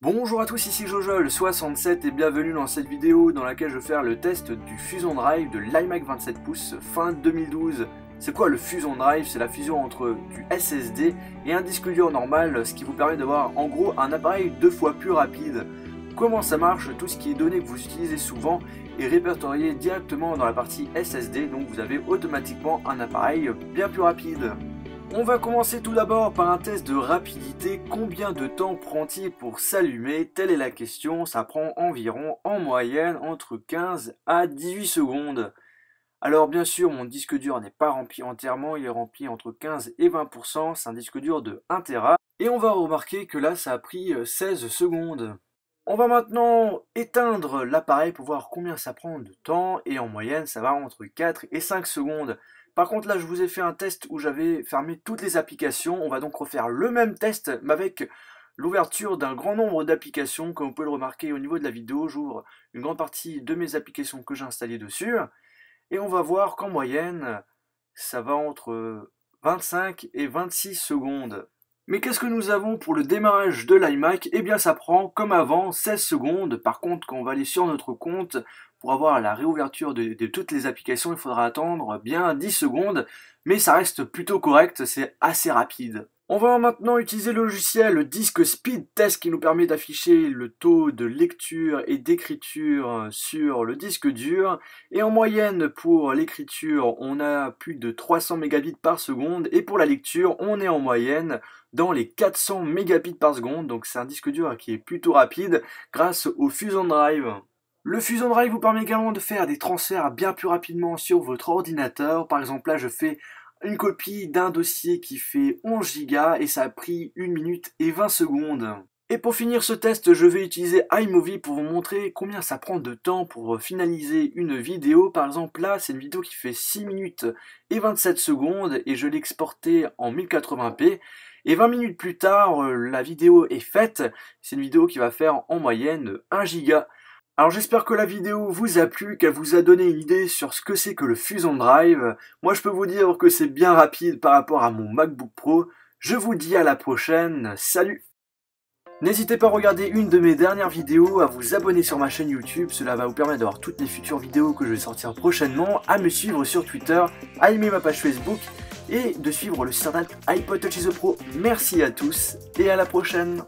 Bonjour à tous, ici Jojol67 et bienvenue dans cette vidéo dans laquelle je vais faire le test du Fusion Drive de l'iMac 27 pouces fin 2012. C'est quoi le Fusion Drive? C'est la fusion entre du SSD et un disque dur normal, ce qui vous permet d'avoir en gros un appareil deux fois plus rapide. Comment ça marche Tout ce qui est donné que vous utilisez souvent est répertorié directement dans la partie SSD, donc vous avez automatiquement un appareil bien plus rapide. On va commencer tout d'abord par un test de rapidité. Combien de temps prend-il pour s'allumer? Telle est la question. Ça prend environ, en moyenne, entre 15 à 18 secondes. Alors bien sûr, mon disque dur n'est pas rempli entièrement, il est rempli entre 15 et 20%, c'est un disque dur de 1 Tera. Et on va remarquer que là, ça a pris 16 secondes. On va maintenant éteindre l'appareil pour voir combien ça prend de temps, et en moyenne, ça va entre 4 et 5 secondes. Par contre, là, je vous ai fait un test où j'avais fermé toutes les applications. On va donc refaire le même test, mais avec l'ouverture d'un grand nombre d'applications. Comme vous pouvez le remarquer au niveau de la vidéo, j'ouvre une grande partie de mes applications que j'ai installées dessus. Et on va voir qu'en moyenne, ça va entre 25 et 26 secondes. Mais qu'est-ce que nous avons pour le démarrage de l'iMac? Eh bien ça prend comme avant 16 secondes. Par contre quand on va aller sur notre compte pour avoir la réouverture de, toutes les applications, il faudra attendre bien 10 secondes. Mais ça reste plutôt correct, c'est assez rapide. On va maintenant utiliser le logiciel Disque Speed Test qui nous permet d'afficher le taux de lecture et d'écriture sur le disque dur. Et en moyenne pour l'écriture, on a plus de 300 mégabits par seconde et pour la lecture, on est en moyenne dans les 400 mégabits par seconde. Donc c'est un disque dur qui est plutôt rapide grâce au Fusion Drive. Le Fusion Drive vous permet également de faire des transferts bien plus rapidement sur votre ordinateur. Par exemple là je fais une copie d'un dossier qui fait 11 Go et ça a pris 1 minute et 20 secondes. Et pour finir ce test, je vais utiliser iMovie pour vous montrer combien ça prend de temps pour finaliser une vidéo. Par exemple là, c'est une vidéo qui fait 6 minutes et 27 secondes et je l'ai exportée en 1080p. Et 20 minutes plus tard, la vidéo est faite. C'est une vidéo qui va faire en moyenne 1 giga. Alors j'espère que la vidéo vous a plu, qu'elle vous a donné une idée sur ce que c'est que le Fusion Drive. Moi je peux vous dire que c'est bien rapide par rapport à mon MacBook Pro. Je vous dis à la prochaine, salut N'hésitez pas à regarder une de mes dernières vidéos, à vous abonner sur ma chaîne YouTube, cela va vous permettre d'avoir toutes les futures vidéos que je vais sortir prochainement, à me suivre sur Twitter, à aimer ma page Facebook et de suivre le site iPod Touch Pro. Merci à tous et à la prochaine